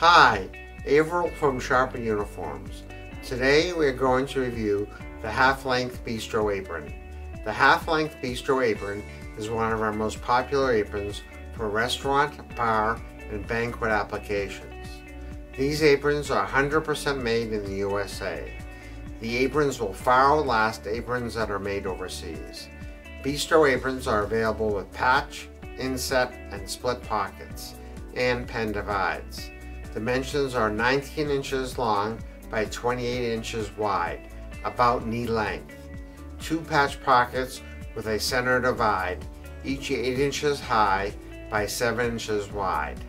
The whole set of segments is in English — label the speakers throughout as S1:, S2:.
S1: Hi, Averill from Sharper Uniforms. Today we are going to review the half-length bistro apron. The half-length bistro apron is one of our most popular aprons for restaurant, bar, and banquet applications. These aprons are 100% made in the USA. The aprons will far outlast aprons that are made overseas. Bistro aprons are available with patch, inset, and split pockets, and pen divides. Dimensions are 19 inches long by 28 inches wide, about knee length. Two patch pockets with a center divide, each 8 inches high by 7 inches wide.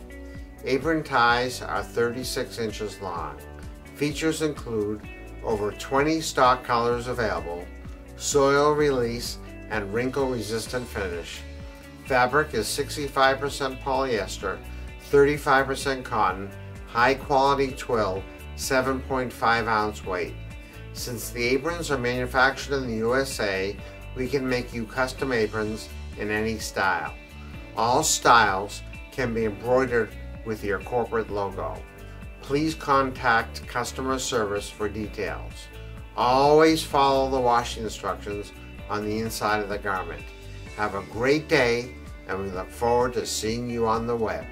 S1: Apron ties are 36 inches long. Features include over 20 stock colors available, soil release and wrinkle resistant finish. Fabric is 65% polyester, 35% cotton, high quality twill, 7.5 ounce weight. Since the aprons are manufactured in the USA, we can make you custom aprons in any style. All styles can be embroidered with your corporate logo. Please contact customer service for details. Always follow the washing instructions on the inside of the garment. Have a great day and we look forward to seeing you on the web.